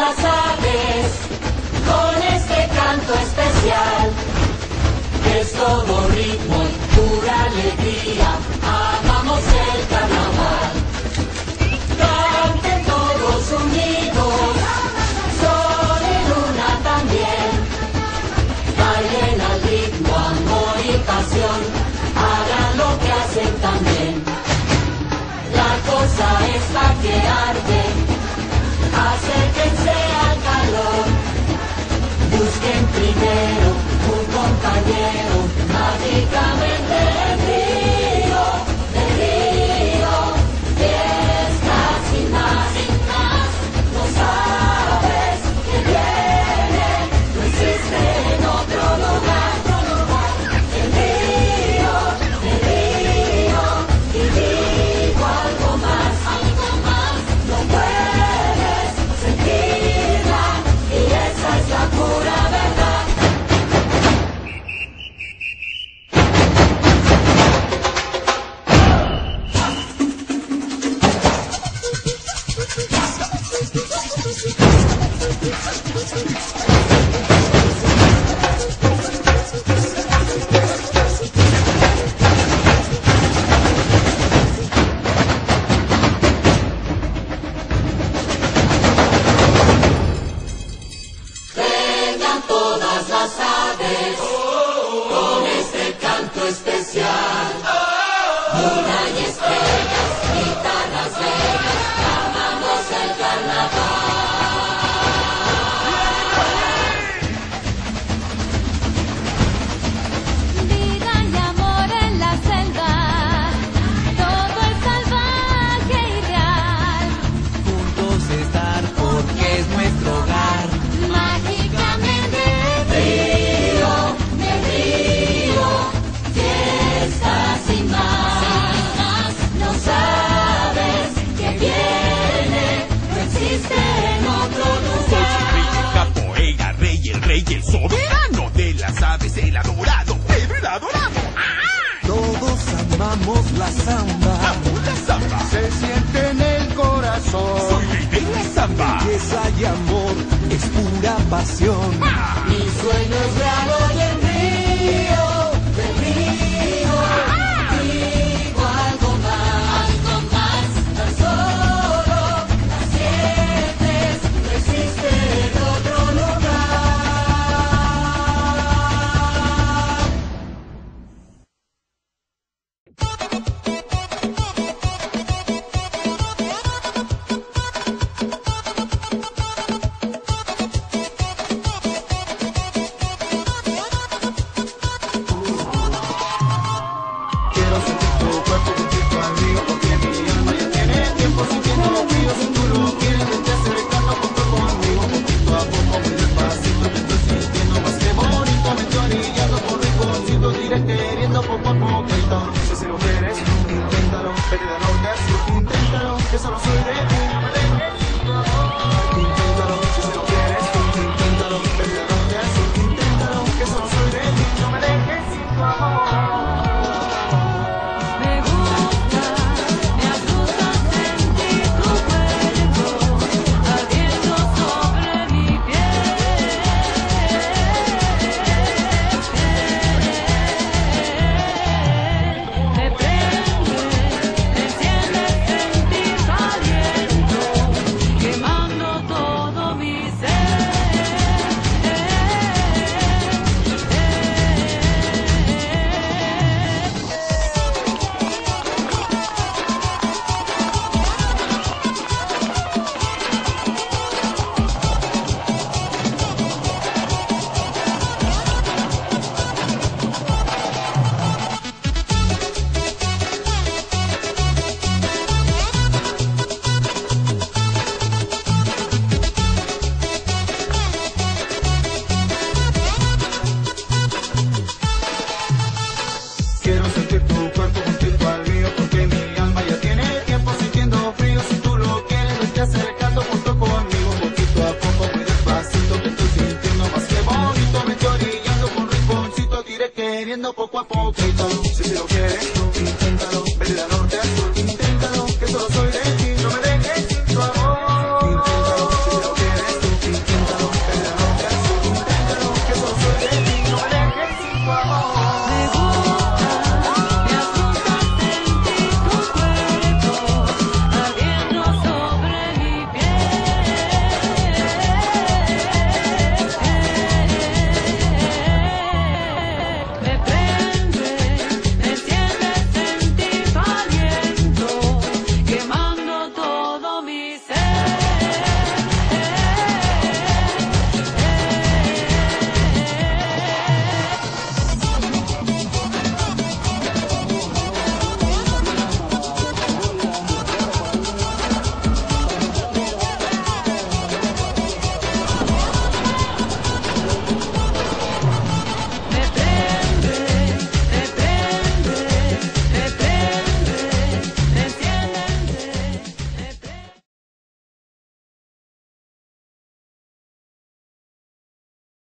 las Es todo ritmo y pura alegría. el soberano de las aves, el adorado, Pedro el adorado. Todos amamos la samba. Amo la samba. Se siente en el corazón. Soy de la samba. Belleza y amor es pura pasión. ¡Ah! Mi sueño es pouco a pouco.